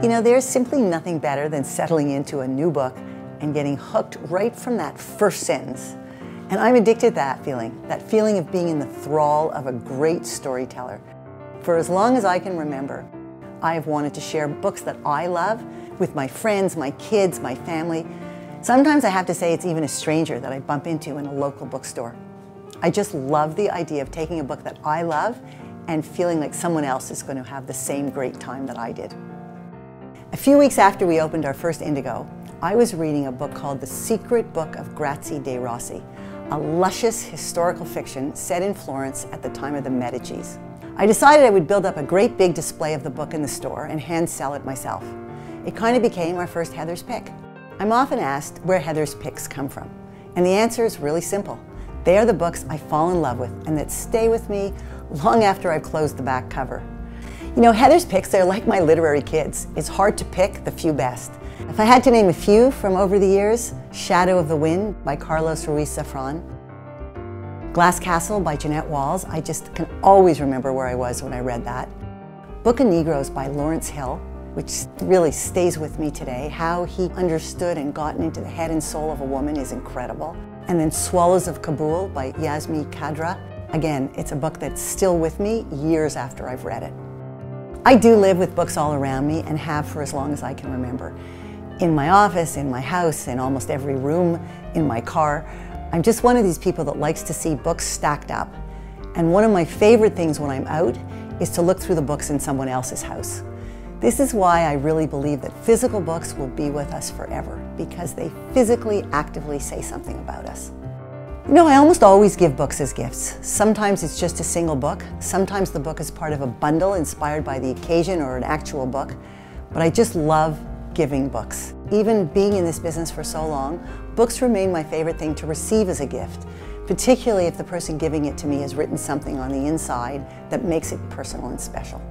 You know, there's simply nothing better than settling into a new book and getting hooked right from that first sentence. And I'm addicted to that feeling, that feeling of being in the thrall of a great storyteller. For as long as I can remember, I have wanted to share books that I love with my friends, my kids, my family. Sometimes I have to say it's even a stranger that I bump into in a local bookstore. I just love the idea of taking a book that I love and feeling like someone else is going to have the same great time that I did. A few weeks after we opened our first Indigo, I was reading a book called The Secret Book of Grazia de Rossi, a luscious historical fiction set in Florence at the time of the Medicis. I decided I would build up a great big display of the book in the store and hand sell it myself. It kind of became our first Heather's Pick. I'm often asked where Heather's Picks come from, and the answer is really simple. They are the books I fall in love with and that stay with me long after I've closed the back cover. You know, Heather's picks, they're like my literary kids. It's hard to pick the few best. If I had to name a few from over the years, Shadow of the Wind by Carlos Ruiz Zafón, Glass Castle by Jeannette Walls, I just can always remember where I was when I read that. Book of Negroes by Lawrence Hill, which really stays with me today. How he understood and gotten into the head and soul of a woman is incredible. And then Swallows of Kabul by Yasmina Khadra. Again, it's a book that's still with me years after I've read it. I do live with books all around me and have for as long as I can remember. In my office, in my house, in almost every room, in my car. I'm just one of these people that likes to see books stacked up. And one of my favorite things when I'm out is to look through the books in someone else's house. This is why I really believe that physical books will be with us forever, because they physically, actively say something about us. Know, I almost always give books as gifts. Sometimes it's just a single book. Sometimes the book is part of a bundle inspired by the occasion or an actual book. But I just love giving books. Even being in this business for so long, books remain my favorite thing to receive as a gift, particularly if the person giving it to me has written something on the inside that makes it personal and special.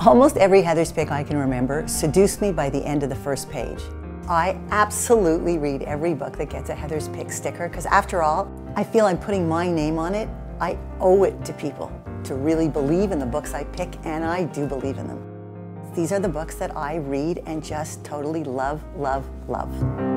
Almost every Heather's Pick I can remember seduced me by the end of the first page. I absolutely read every book that gets a Heather's Pick sticker because after all, I feel I'm putting my name on it. I owe it to people to really believe in the books I pick and I do believe in them. These are the books that I read and just totally love, love, love.